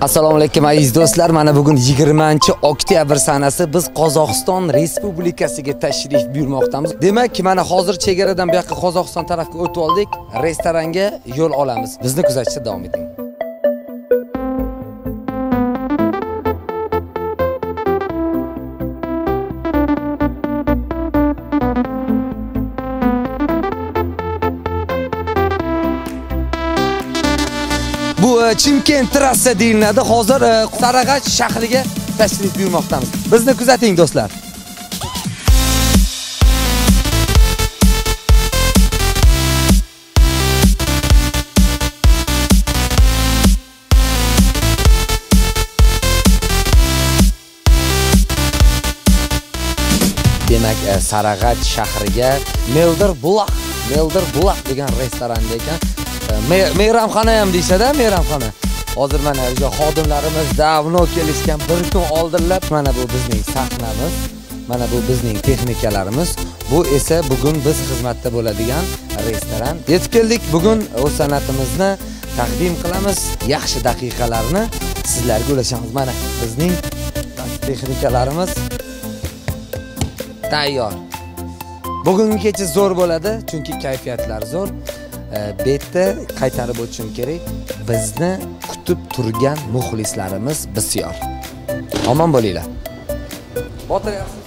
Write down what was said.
Assalomu alaykum aziz do'stlar. Mana bugun 20-oktyabr sanasi biz Qozog'iston Respublikasiga tashrif buyurmoqdamiz. Demak, mana hozir chegaradan bu yoqqa Qozog'iston tarafga o'tib oldik. Restoranga yo'l olamiz. Bizni kuzatishda davom eting. Bu e, Chimkent trassa deyiladi. Hozir e, Sarag'ach shahriga tashrif buyurmoqdamiz. Bizni kuzating do'stlar. Demak, e, Sarag'ach shahriga Meldir Buloq, Meldir Buloq degan restoranda ekan. Me- mehramxona ham deyshada mehramxona. Hozir mana o'sha xodimlarimiz davno kelishgan bir kun oldinlab mana bu bizning sahnamiz mana bu bizning texnikalarimiz bu esa bugun biz xizmatda bo'ladigan restoran. Yetib keldik bugun o'z san'atimizni taqdim qilamiz. Yaxshi daqiqalarni sizlarga ulashamiz. Mana bizning texnikalarimiz tayyor. Bugungi kecha zo'r bo'ladi chunki kayfiyatlar zo'r. E, betda qaytarib o'tishim kerak. Bizni kutib turgan muxlislarimiz bisyor. Omon bo'linglar. Botiryapsiz